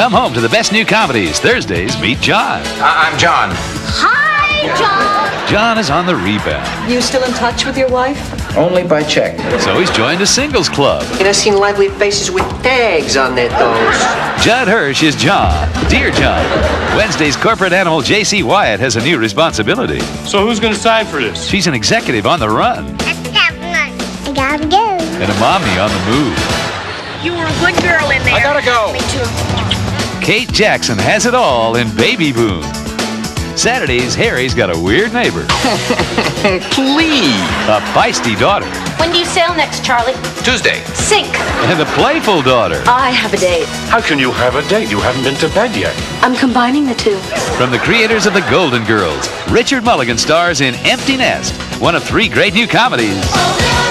Come home to the best new comedies. Thursdays, meet John. I- I'm John. Hi, John. John is on the rebound, You still in touch with your wife? Only by check. so he's joined a singles club. And I've seen lively faces with tags on their toes. Judd Hirsch is John. Dear John. Wednesday's corporate animal J.C. Wyatt has a new responsibility. So who's going to sign for this? She's an executive on the run I gotta go. and a mommy on the move. You were a good girl in there. I gotta go. Me too. Kate Jackson has it all in Baby Boom. Saturdays, Harry's got a weird neighbor, Please. a feisty daughter, When do you sail next, Charlie? Tuesday. Sink. and a playful daughter. I have a date. How can you have a date? You haven't been to bed yet. I'm combining the two. From the creators of The Golden Girls, Richard Mulligan stars in Empty Nest, one of three great new comedies. Oh,